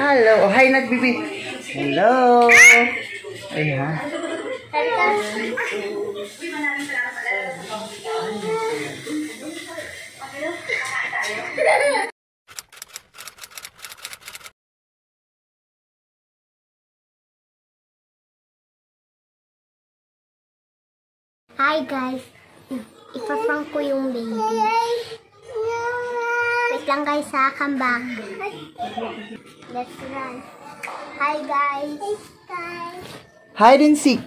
Hello. Oh, hi, nagbibi. Hello. Ayan. Hi guys, ipaprank ko yung baby. Wait lang guys ha, come back. Let's run. Hi guys. guys. Hide and seek.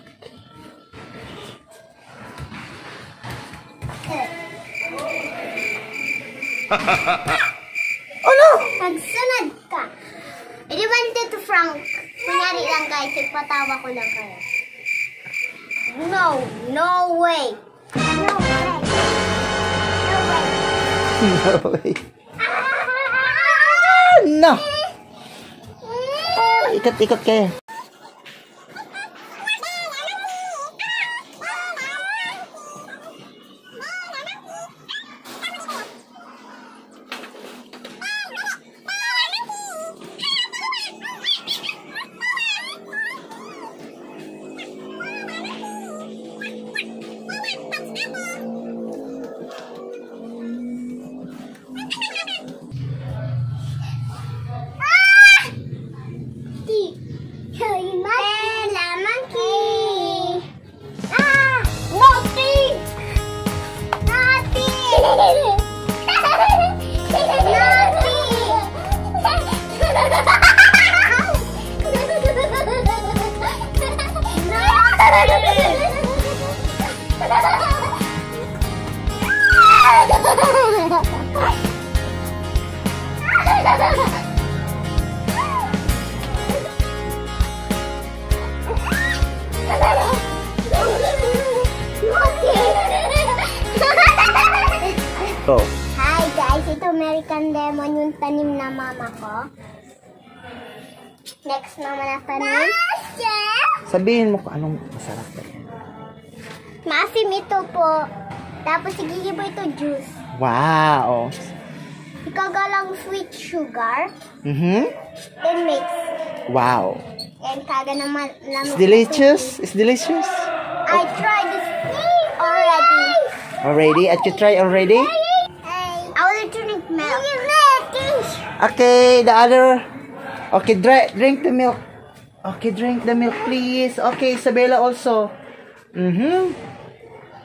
Oh no! Nagsunod ka. Hindi wanted to Frank. Kunyari lang guys, ipatawa ko lang kayo. No, no way. No way. No way. No way. No! Ikot-ikot kayo. Go. Hi guys, ito American Lemon yung tanim na mama ko. Next naman na tanim. Sabihin mo kung anong masarap ba yan. Maasim ito po. Tapos igigibo ito juice. Wow. Ikagalang sweet sugar. Mm-hmm. Then mix. Wow. And kaga naman It's delicious. It's delicious. I tried this already. Already? At you try already? I will drink milk. Okay, the other. Okay, dri- drink the milk. Okay, drink the milk, please. Okay, Isabella also. Mm-hmm.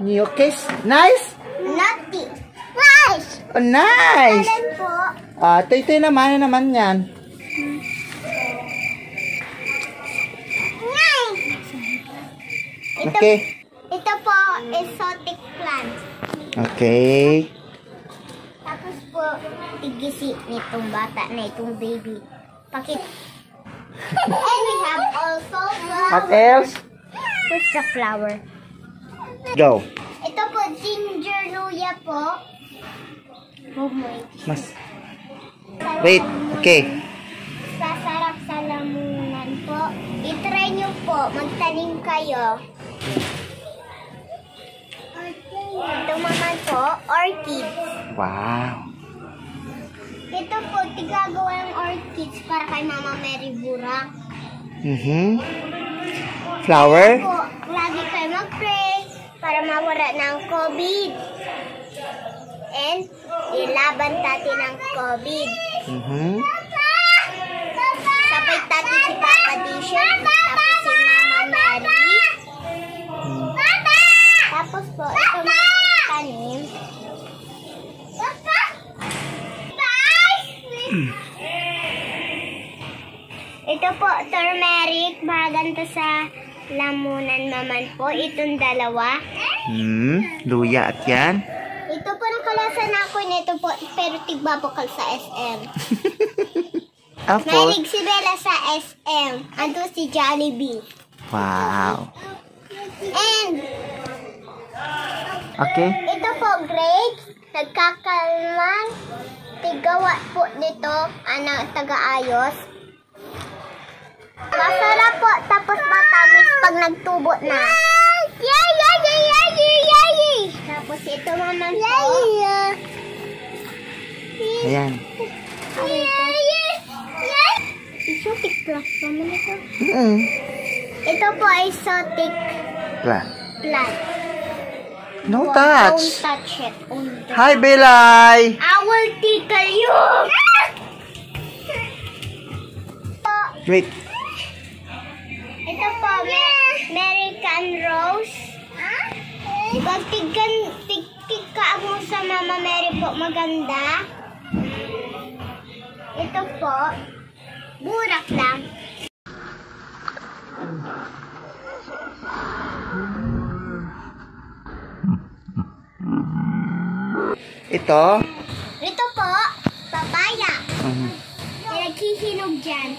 You okay? Nice? Nutty. Nice. Oh, nice. Alam po. Ah, ito naman, ano naman yan. Nice. Ito, Okay. ito po, exotic plant. Okay. Tapos po, tigisi nitong bata na itong baby. Pakit. And we have also What else? Where's the flower? Go. Ito po, ginger luya po. Oh my. Mas. Wait. Okay. Sasarap sa lamunan po. I-try nyo po, magtanim kayo. Ito naman po, orchids. Wow. Ito po, tigagawa para kay Mama Mary Burak. Mm-hmm. Flower? Po, lagi kayo mag-pray para mawala ng COVID. And, ilaban natin ng COVID. Mm-hmm. Sabay natin si Papa Dishan, baganto sa lamunan naman po. Itong dalawa. Hmm. Luya at yan. Ito po nakalasan ako nito po, pero tigbabakal sa SM. Apple. Mahilig si Bella sa SM. Ando si Jollibee. Wow. And, Okay. ito po, grapes. Nagkakalman. Tigawa po nito, ano, taga-ayos. Masarap po, tapos matamis pag nagtubo na. Yay, yay, yay, yay, yay, yay. Tapos ito naman po. Ayan. Ano ito? Exotic plant naman ito. Mm. Ito po ay exotic Plant. plant. No Don't touch. touch it. The- Hi, Belay. I will tickle you. Wait. Pag tigkan, tigtik ka mo sa Mama Mary po, maganda. Ito po, burak lang. Ito. Ito po, papaya. Mhm. May naghihinog dyan.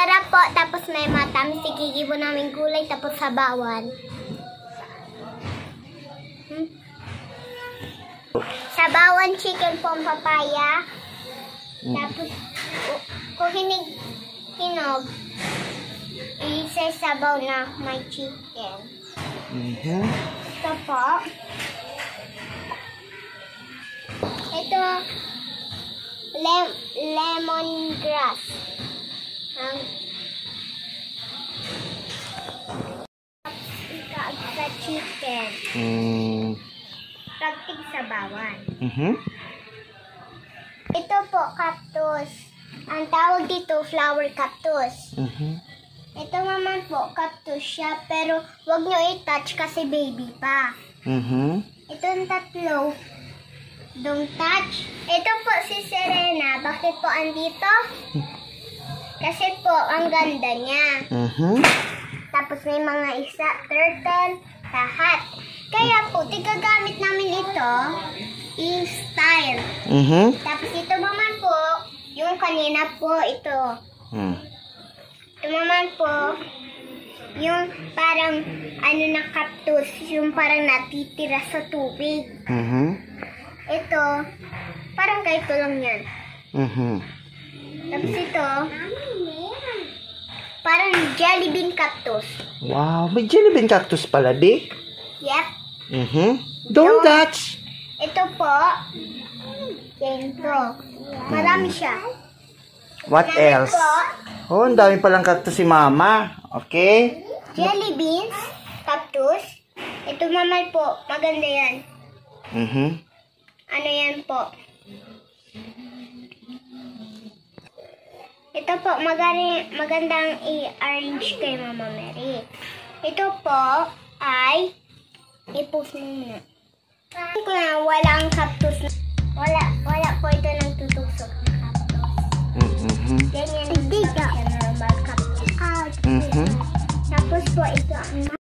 Masarap po, tapos may matamis. Ikigibo namin gulay, tapos sabawan. Hmm? Sabawan chicken po ang papaya. Tapos, ku- kung hinig, hinog, isasabaw na may chicken. Mhm. Ito po. Ito, lem lemongrass. Ang ikaag sa chicken. Mm. Pagtig sa bawan. Mhm. Ito po, cactus. Ang tawag dito, flower cactus. Mhm. Ito naman po, cactus siya, pero wag nyo i-touch kasi baby pa. Mhm. Ito yung tatlo. Don't touch. Ito po si Serena. Bakit po andito? Kasi po, ang ganda niya. Mhm. Tapos may mga isa, turtle, lahat. Kaya po, tigagamit namin ito, i-style. Mhm. Tapos ito naman po, yung kanina po, ito. Mm. Ito naman po, yung parang ano na cactus, yung parang natitira sa tubig. Mhm. Ito, parang ganito lang yan. Mhm. Tapos ito, parang jelly bean cactus. Wow, may jelly bean cactus pala, Di. Yep. Mhm. Don't touch. Ito po, ganito. Marami siya. What Namin else? po, Oh, ang dami palang cactus si Mama. Okay? jelly beans, cactus. Ito naman po, maganda yan. Mhm. Ano yan po? Ito po, magani, magandang i-arrange kay Mama Mary. Ito po ay i-post na muna. Sabi na walang cactus. Wala, wala po ito ng tutusok na cactus. Mm-hmm. Ganyan ang normal cactus. Out. Mm-hmm. Tapos po ito ang